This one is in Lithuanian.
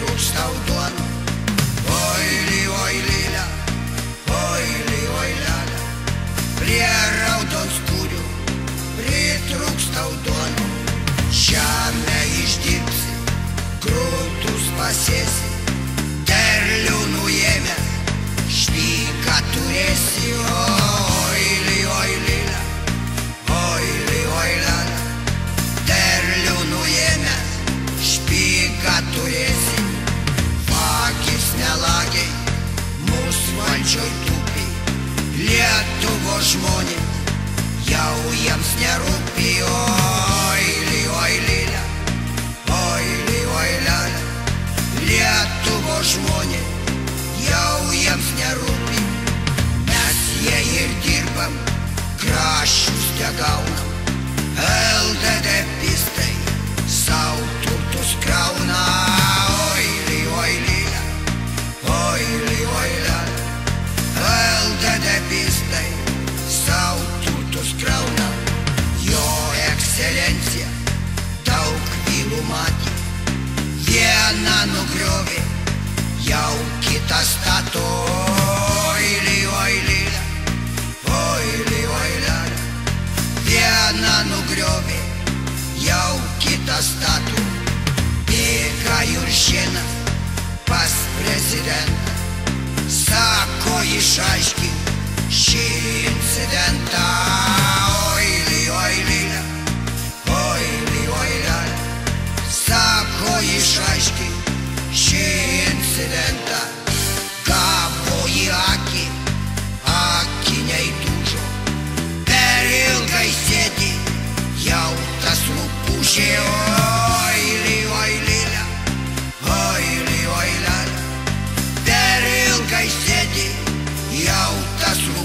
perustautuan. Oili, oilila, oili, oilala, prie raudos kurių pritrūks tau duonų. Žemę išdirbsi, grūtus pasėsi. Jau jiems nerūpi, oi, li, oi, lilė, oi, li, oi, lelė. Lietuvo žmonės, jau jiems nerūpi, mes jie ir dirbam, kraščius te vyrų matė, vieną nugriovė, jau kitą stato, oi, li, oi, lilė, oi, li, oi, lelė. Vieną nugriovė, jau kitą statų. Bėga Juršėnas pas prezidentą. Sako išaiškink šį incidentą. Jau tas